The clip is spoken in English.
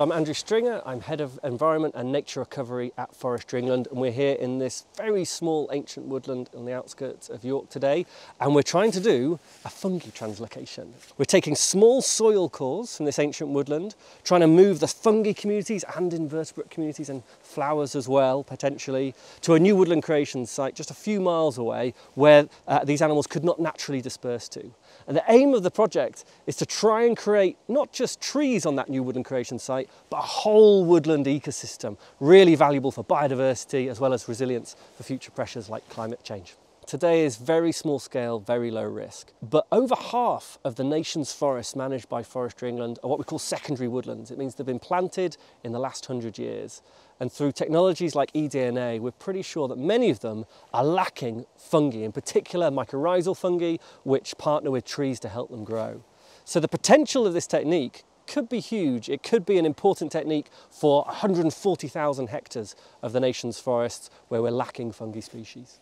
I'm Andrew Stringer, I'm Head of Environment and Nature Recovery at Forestry England and we're here in this very small ancient woodland on the outskirts of York today and we're trying to do a fungi translocation. We're taking small soil cores from this ancient woodland, trying to move the fungi communities and invertebrate communities and flowers as well potentially to a new woodland creation site just a few miles away where uh, these animals could not naturally disperse to. And the aim of the project is to try and create not just trees on that new woodland creation site, but a whole woodland ecosystem, really valuable for biodiversity as well as resilience for future pressures like climate change. Today is very small scale, very low risk. But over half of the nation's forests managed by Forestry England are what we call secondary woodlands. It means they've been planted in the last hundred years. And through technologies like eDNA, we're pretty sure that many of them are lacking fungi, in particular mycorrhizal fungi, which partner with trees to help them grow. So the potential of this technique could be huge. It could be an important technique for 140,000 hectares of the nation's forests where we're lacking fungi species.